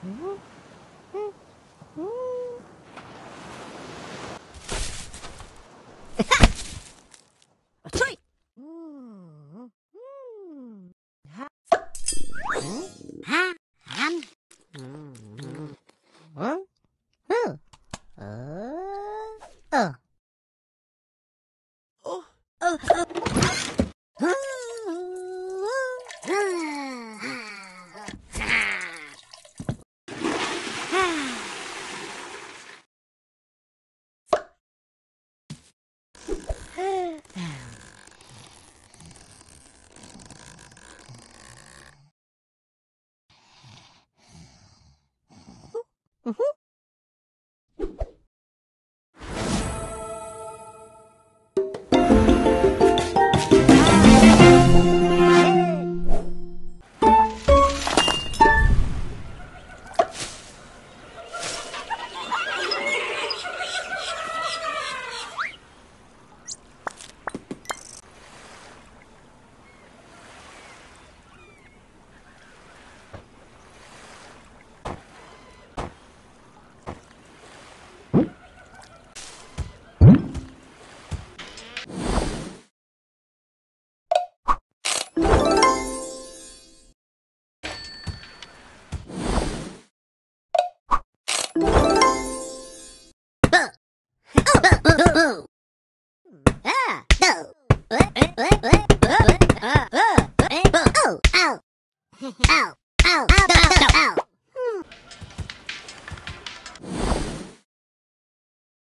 Oh, oh, oh. Uh-huh. Oh, ow! Ow! Ow! Ow!